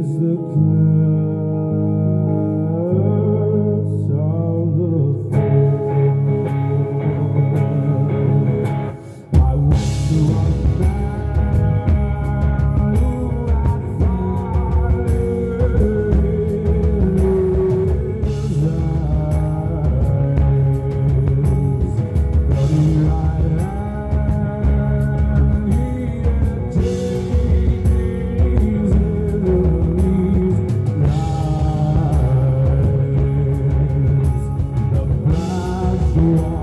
is the cloud. Ooh.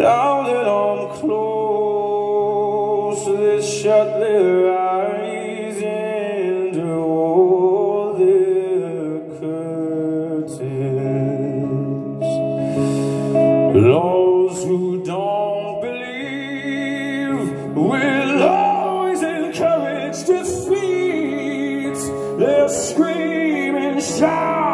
Now that I'm close, let's shut their eyes and roll their curtains. Those who don't believe will always encourage defeat. They'll scream and shout.